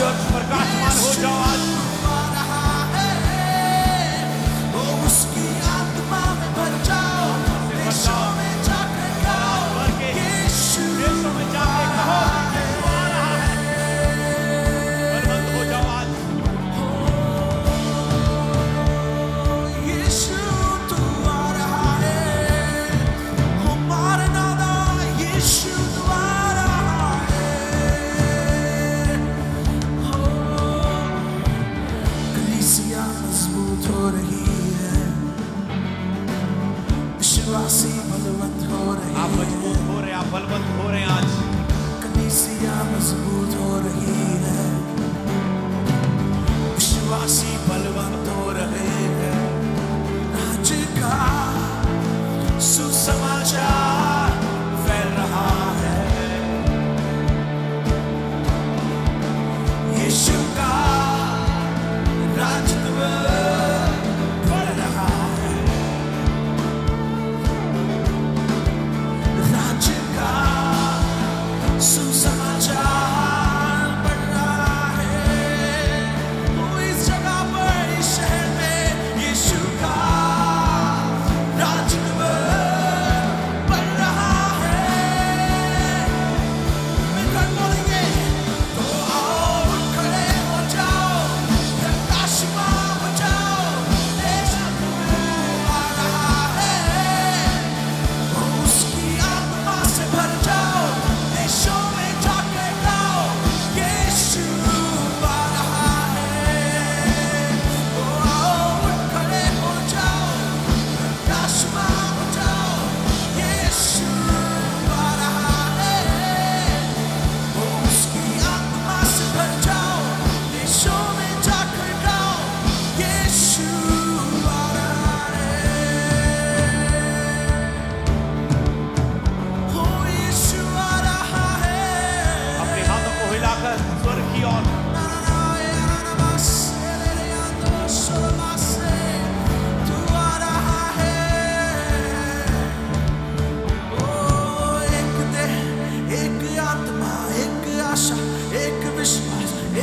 senhor desmarcasse.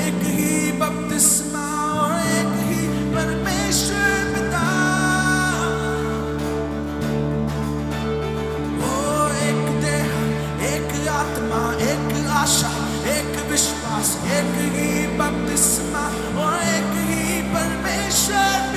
एक ही बपतिस्मा और एक ही परमेश्वर पिता। ओ, एक देह, एक आत्मा, एक आशा, एक विश्वास, एक ही बपतिस्मा और एक ही परमेश्वर